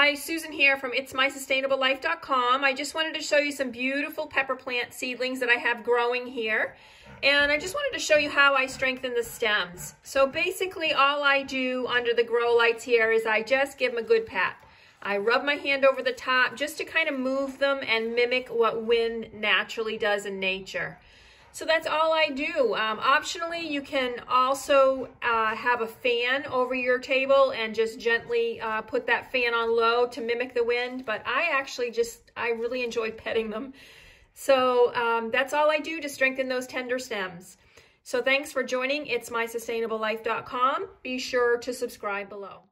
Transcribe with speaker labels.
Speaker 1: Hi, Susan here from itsmysustainablelife.com. I just wanted to show you some beautiful pepper plant seedlings that I have growing here. And I just wanted to show you how I strengthen the stems. So basically all I do under the grow lights here is I just give them a good pat. I rub my hand over the top just to kind of move them and mimic what wind naturally does in nature. So that's all I do. Um, optionally, you can also uh, have a fan over your table and just gently uh, put that fan on low to mimic the wind. But I actually just, I really enjoy petting them. So um, that's all I do to strengthen those tender stems. So thanks for joining It's MySustainableLife.com. Be sure to subscribe below.